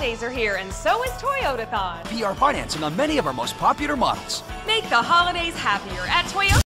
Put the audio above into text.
holidays are here, and so is Toyotathon. PR financing on many of our most popular models. Make the holidays happier at Toyota.